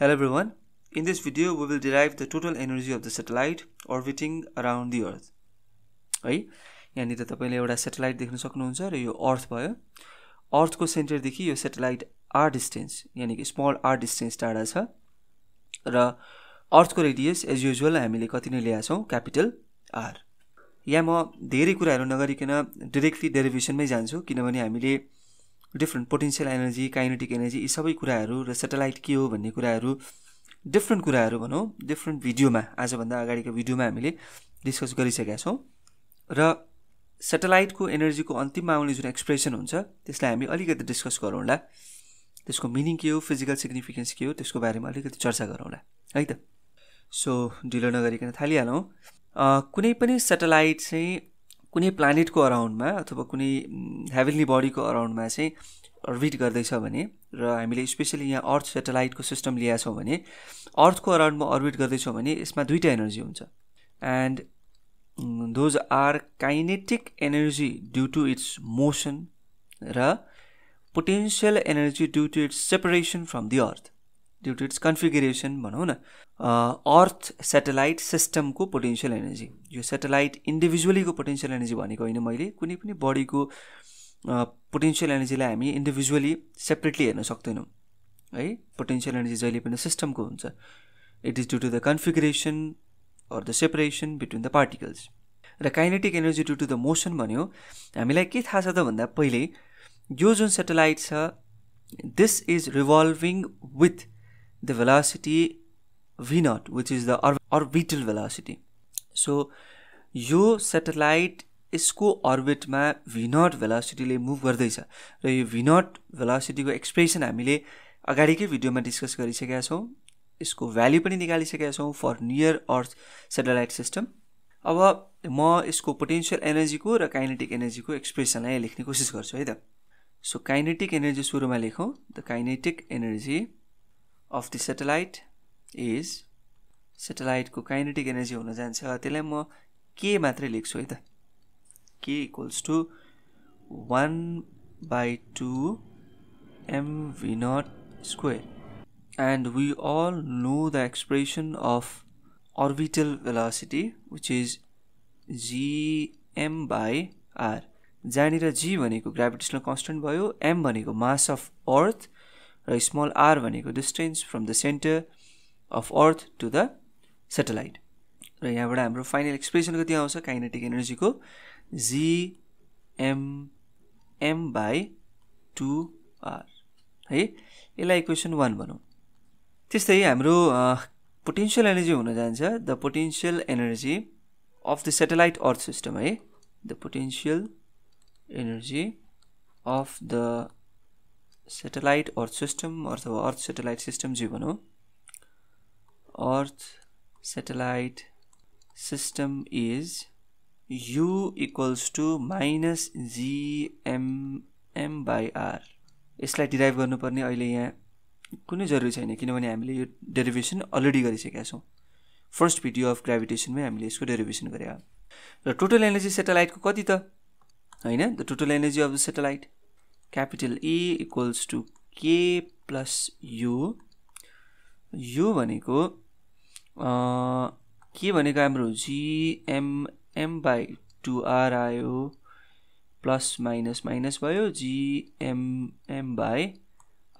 Hello everyone. In this video, we will derive the total energy of the satellite orbiting around the earth. है यहाँनिर तपाईँले एउटा satellite देख्न सक्नुहुन्छ र यो अर्थ भयो अर्थको सेन्टरदेखि यो सेटेलाइट आर डिस्टेन्स यानि कि स्मल आर डिस्टेन्स टाढा छ र अर्थको रेडियस एज युजुअल हामीले कति नै ल्याएको छौँ क्यापिटल आर यहाँ म धेरै कुराहरू नगरिकन डिरेक्टली डेरिभेसनमै जान्छु किनभने हामीले different potential energy kinetic energy यी सबै कुराहरू र सेटेलाइट के हो भन्ने कुराहरू डिफ्रेन्ट कुराहरू भनौँ डिफ्रेन्ट भिडियोमा आजभन्दा अगाडिको भिडियोमा हामीले डिस्कस गरिसकेका छौँ। र सेटेलाइटको एनर्जीको अन्तिममा आउने जुन एक्सप्रेसन हुन्छ त्यसलाई हामी अलिकति डिस्कस गरौँला। त्यसको मिनिङ के हो फिजिकल सिग्निफिकेन्स के हो त्यसको बारेमा अलिकति चर्चा गरौँला। है त? सो ढिलो नगरिकन थालिहालौँ। कुनै पनि सेटेलाइट चाहिँ कुनै प्लानेटको अराउन्डमा अथवा कुनै हेभेन्ली बडीको अराउन्डमा चाहिँ अर्बिट गर्दैछ भने र हामीले स्पेसली यहाँ अर्थ सेटेलाइटको सिस्टम ल्याएको छौँ भने अर्थको अराउन्डमा अर्बिट गर्दैछौँ भने यसमा दुईवटा एनर्जी हुन्छ। And those are kinetic energy due to its motion र potential energy due to its separation from the earth due to its configuration भनौँ न? अर्थ सेटेलाइट सिस्टमको पोटेन्सियल एनर्जी यो सेटेलाइट इन्डिभिजुअलीको पोटेन्सियल एनर्जी भनेको होइन मैले। कुनै पनि बडीको पोटेन्सियल एनर्जीलाई हामी इन्डिभिजुअली सेपरेटली हेर्न सक्दैनौँ। है? पोटेन्सियल एनर्जी जहिले पनि सिस्टमको हुन्छ। It is due to the configuration or the separation between the particles र kinetic energy due to the motion भन्यो। हामीलाई के थाहा छ त भन्दा पहिले यो जुन सेटेलाइट छ this is revolving with the velocity v naught which is the orbital velocity so यो सेटेलाइट यसको अर्बिटमा भिनट भेलासिटीले मुभ गर्दैछ। र यो भिनट भेलासिटीको एक्सप्रेसन हामीले अगाडिकै भिडियोमा डिस्कस गरिसकेका छौँ। यसको भ्याल्यु पनि निकालिसकेका छौँ for near earth satellite system अब म यसको पोटेन्सियल एनर्जीको र काइनेटिक एनर्जीको एक्सप्रेसनलाई लेख्ने कोसिस गर्छु है त? सो काइनेटिक एनर्जी सुरुमा लेखौँ। The kinetic energy of the satellite is सेटेलाइटको kinetic energy हुन जान्छ। त्यसलाई म के मात्रै लेख्छु है त। K equals to 1 by 2 mv naught square and we all know the expression of orbital velocity which is gm by r जहाँनिर जी भनेको ग्राभिटेसनल कन्सटेन्ट भयो एम भनेको मास अफ अर्थ र स्मल आर भनेको distance from the centre of earth to the satellite र यहाँबाट हाम्रो final expression कति आउँछ kinetic एनर्जीको G M M by two r है? यसलाई इक्वेसन वान भनौँ। त्यस्तै हाम्रो पोटेन्सियल एनर्जी हुन जान्छ। The potential energy of the satellite earth system है? The potential energy of the satellite earth system अथवा अर्थ सेटेलाइट सिस्टम जे भनौँ earth satellite system is u equals to minus G M M by r यसलाई derive गर्नुपर्ने अहिले यहाँ कुनै जरुरी छैन किनभने हामीले यो डेरिभेसन अलरेडी गरिसकेका छौँ। फर्स्ट भिडियो अफ ग्राभिटेसनमै हामीले यसको डेरिभेसन गरे र टोटल एनर्जी सेटेलाइटको कति त? होइन the total energy of the satellite capital A equals to K plus U यो भनेको के भनेको हाम्रो G M M by two r आयो प्लस माइनस माइनस भयो G M M by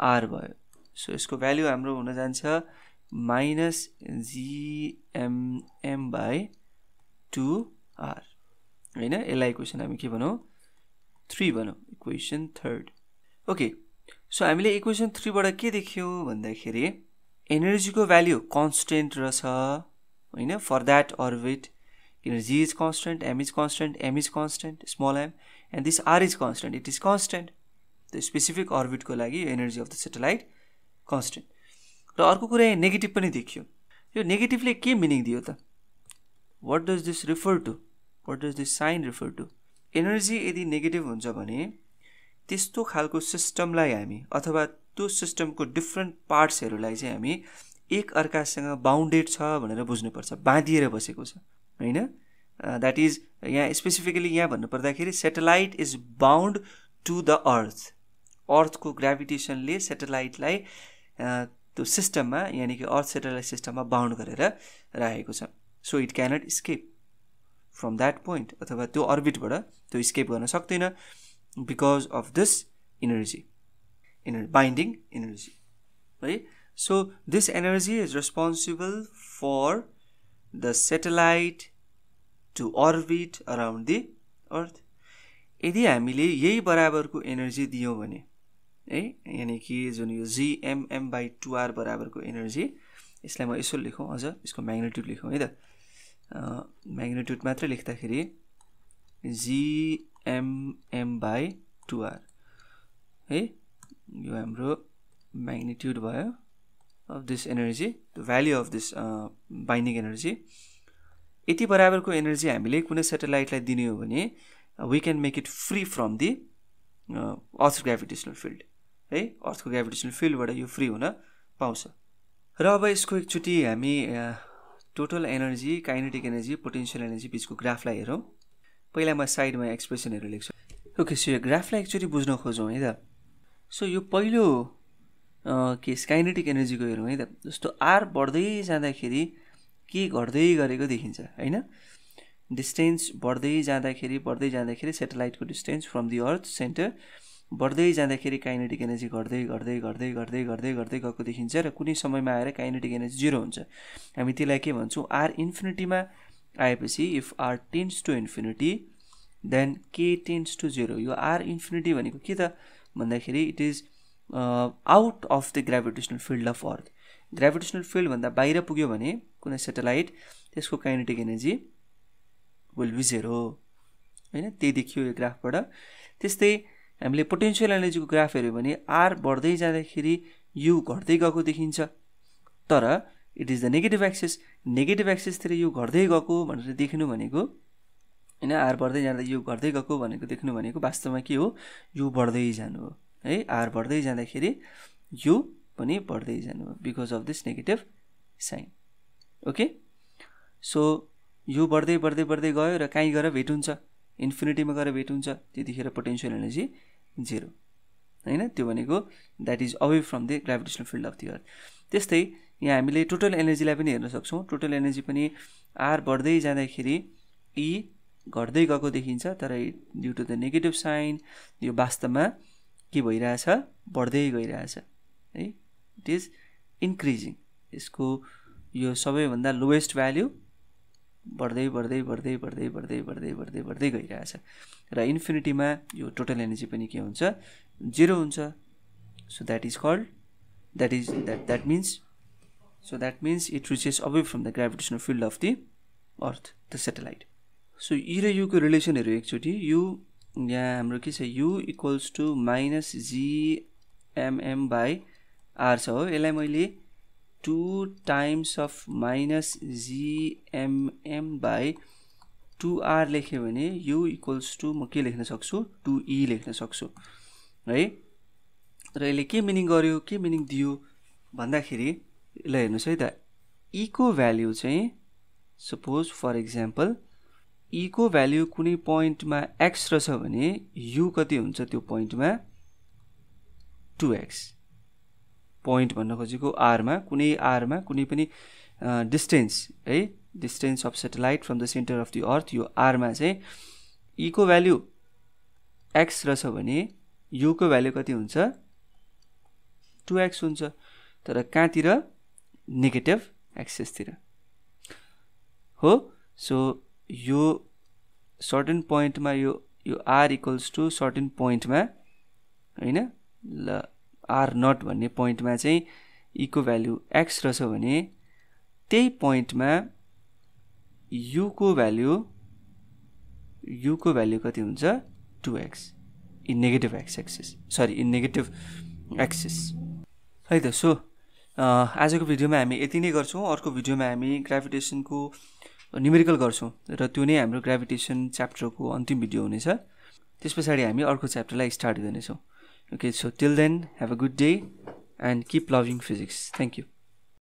r भयो. सो यसको भ्याल्यु हाम्रो हुन जान्छ minus G M M by two r होइन? यसलाई इक्वेसन हामी के भनौँ? थ्री भनौँ इक्वेसन थर्ड ओके सो हामीले इक्वेसन थ्रीबाट के देख्यौँ भन्दाखेरि एनर्जीको भ्याल्यु कन्सटेन्ट रहेछ होइन? फर द्याट अर्बिट किनभने G is constant M is constant M is constant small m and this r is constant it is constant त्यो स्पेसिफिक अर्बिटको लागि energy of the satellite constant र अर्को कुरा यहाँ नेगेटिभ पनि देखियो। यो नेगेटिभले के मिनिङ दियो त? What does this refer to what does this sign refer to energy यदि नेगेटिभ हुन्छ भने त्यस्तो खालको सिस्टमलाई हामी अथवा त्यो सिस्टमको डिफ्रेन्ट पार्ट्सहरूलाई चाहिँ हामी एक अर्कासँग बााउन्डेड छ भनेर बुझ्नुपर्छ बाँधिएर बसेको छ होइन? द्याट इज यहाँ स्पेसिफिकली यहाँ भन्नुपर्दाखेरि satellite is bound to the earth अर्थको ग्राभिटेसनले सेटेलाइटलाई त्यो सिस्टममा यानि कि अर्थ सेटेलाइट सिस्टममा बााउन्ड गरेर राखेको छ। So it cannot escape from that point अथवा त्यो अर्बिटबाट त्यो स्केप गर्न सक्दैन because of this energy inner binding energy है? So this energy is responsible for the satellite to orbit around the earth यदि हामीले यही बराबरको एनर्जी दियौँ भने है? यानि कि जुन यो जिएमएम बाई टुआर बराबरको एनर्जी यसलाई म यसो लेखौँ अझ यसको म्याग्नेट्युड लेखौँ है त? म्याग्नेट्युड मात्रै लेख्दाखेरि जिएमएम बाई टुआर है? यो हाम्रो म्याग्नेट्युड भयो of this energy the value of this binding energy यति बराबरको एनर्जी हामीले कुनै सेटेलाइटलाई दिने हो भने we can make it free from the earth gravitational field है? अर्थको ग्राभिटेसनल फिल्डबाट यो फ्री हुन पाउँछ। र अब यसको एकचोटि हामी total energy kinetic energy potential energy बिचको ग्राफलाई हेरौँ। पहिला म साइडमा एक्सप्रेसनहरू लेख्छु। ओके सो यो ग्राफलाई एकचोटि बुझ्न खोजौँ है त। सो यो पहिलो केस काइनेटिक एनर्जीको हेरौँ है त। जस्तो आर बढ्दै जाँदाखेरि के घट्दै गरेको देखिन्छ होइन? डिस्टेन्स बढ्दै जाँदाखेरि बढ्दै जाँदाखेरि सेटेलाइटको distance from the earth centre बढ्दै जाँदाखेरि काइनेटिक एनर्जी घट्दै घट्दै घट्दै घट्दै घट्दै घट्दै गएको देखिन्छ र कुनै समयमा आएर काइनेटिक एनर्जी जिरो हुन्छ। हामी त्यसलाई के भन्छौँ? आर इन्फिनिटीमा आएपछि if r tends to infinity then K tends to zero यो आर इन्फिनिटी भनेको के त? भन्दाखेरि it is out of the gravitational field of earth gravitational फिल्डभन्दा बाहिर पुग्यो भने कुनै सेटेलाइट त्यसको kinetic energy will be zero होइन? त्यही देखियो यो ग्राफबाट। त्यस्तै हामीले पोटेन्सियल एनर्जीको ग्राफ हेऱ्यो भने आर बढ्दै जाँदाखेरि यु घट्दै गएको देखिन्छ। तर it is the negative axis negative एक्सेसतिर यो घट्दै गएको भनेर देख्नु भनेको होइन आर बढ्दै जाँदा यो घट्दै गएको भनेको देख्नु भनेको वास्तवमा के हो? यो बढ्दै जानु हो। है आर बढ्दै जाँदाखेरि यो पनि बढ्दै जानु हो because of this negative sign okay so यो बढ्दै बढ्दै बढ्दै गयो र कहीँ गएर भेट हुन्छ। इन्फिनिटीमा गएर भेट हुन्छ त्यतिखेर पोटेन्सियल एनर्जी जेरो होइन? त्यो भनेको that is away from the gravitational field of the earth त्यस्तै यहाँ हामीले टोटल एनर्जीलाई पनि हेर्न सक्छौँ। टोटल एनर्जी पनि आर बढ्दै जाँदाखेरि ई घट्दै गएको देखिन्छ तर due to the negative sign यो वास्तवमा के भइरहेछ? बढ्दै गइरहेछ। है? इट इज इन्क्रिजिङ यसको यो सबैभन्दा लोएस्ट भ्याल्यु बढ्दै बढ्दै बढ्दै बढ्दै बढ्दै बढ्दै बढ्दै बढ्दै गइरहेछ। र इन्फिनिटीमा यो टोटल एनर्जी पनि के हुन्छ? जिरो हुन्छ। So that is called that is that that means so that means it reaches away from the gravitational field of the earth the satellite so यी र युको रिलेसनहरू एकचोटि यु यहाँ हाम्रो के छ? U equals to minus G M M by r छ हो। यसलाई मैले two times of minus G M M by two r लेख्यो भने यु इक्वल्स टु म के लेख्न सक्छु? टु ई लेख्न सक्छु। है? र यसले के मिनिङ गर्यो के मिनिङ दियो भन्दाखेरि यसलाई हेर्नुहोस् है त इको भ्याल्यु चाहिँ सपोज फर इक्जाम्पल इको भ्याल्यु कुनै पोइन्टमा एक्स रहेछ भने यु कति हुन्छ त्यो पोइन्टमा टु एक्स पोइन्ट भन्न खोजेको आरमा कुनै आरमा कुनै पनि डिस्टेन्स है? Distance of satellite from the centre of the earth यो आरमा चाहिँ इको भ्याल्यु एक्स रहेछ भने युको भ्याल्यु कति हुन्छ? टु एक्स हुन्छ। तर कहाँतिर? नेगेटिभ एक्सेसतिर हो? सो यो सर्टेन पोइन्टमा यो यो आर इक्वल्स टु सर्टेन पोइन्टमा होइन? ल आर नट भन्ने पोइन्टमा चाहिँ इको भ्याल्यु एक्स रहेछ भने त्यही पोइन्टमा युको भ्याल्यु युको भ्याल्यु कति हुन्छ? To x in negative x axis sorry in negative axis है त सो आजको भिडियोमा हामी यति नै गर्छौँ। अर्को भिडियोमा हामी ग्राभिटेसनको न्युमेरिकल गर्छौँ र त्यो नै हाम्रो ग्राभिटेसन च्याप्टरको अन्तिम भिडियो हुनेछ। त्यस पछाडि हामी अर्को च्याप्टरलाई स्टार्ट गर्नेछौँ। okay so till then have a good day and keep loving physics. Thank you.